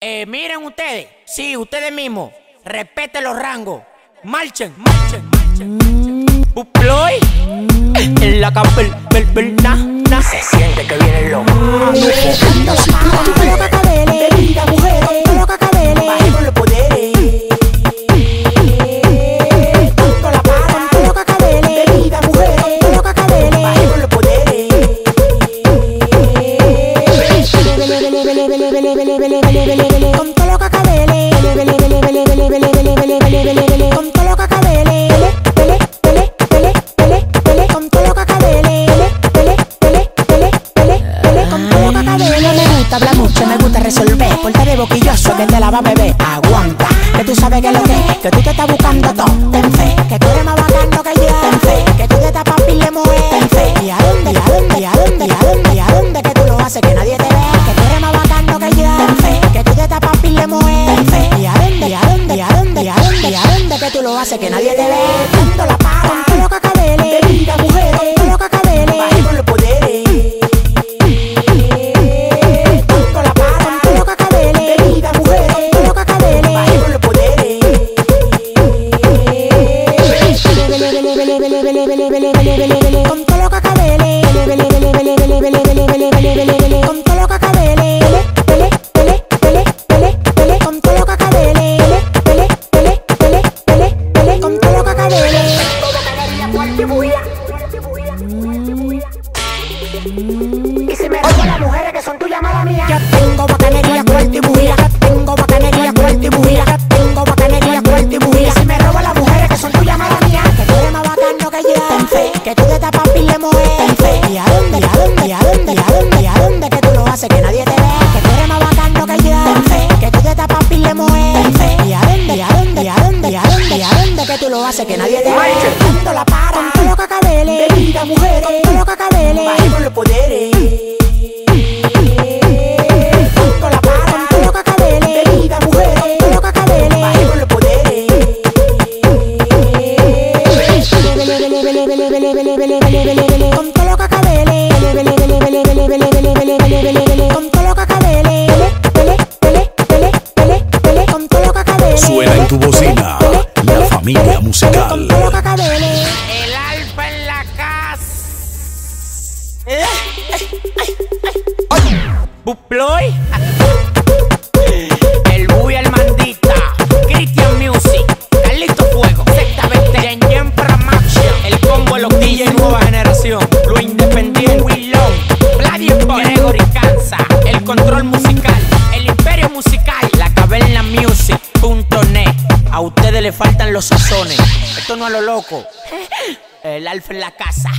Eh, miren ustedes, sí, ustedes mismos, respeten los rangos. Marchen, marchen, marchen. Buploy, en la capel, bel, bel, na, na. Se siente que viene lo hablar mucho, me gusta resolver, porte de boquilloso que te la va a beber. Aguanta, que tú sabes que lo que que tú te estás buscando todo. Ten fe, que tú eres más bacano que yo. Ten fe, que tú te estás papi le mueves. Ten fe, lo haces que nadie te ve. Tengo bacanería, cuarto y bujía. Ya tengo bacanería, cuarto y bujía. Ya tengo bacanería, cuarto y bujía. Si me roban las mujeres que son tuyas, mala mía. Que tú eres más bacano que yo. Ten fe, que tú. Ten fe, y a dónde, y a dónde, y a dónde, y a dónde, y a dónde que tú lo haces que nadie te ve. Que tú eres más bacano que yo. Ten fe, que tú. Ten fe, y a dónde, y a dónde, y a dónde, y a dónde, y a dónde que tú lo haces que nadie te ve. La para, con todo lo que acabele. mujeres, con. Bajemos los poderes. Suena en tu bocina la familia musical. El alfa en la casa. Control musical. El imperio musical. La caverna music.net. A ustedes le faltan los sazones. Esto no a lo loco. El alfa en la casa.